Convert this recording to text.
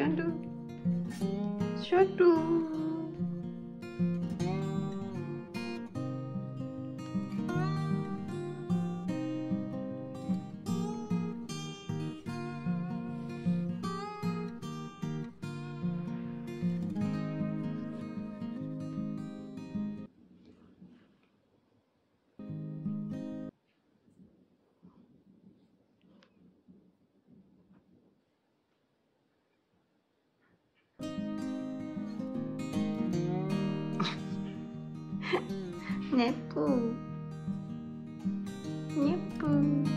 Shandu. Shandu. 예뻐 예뻐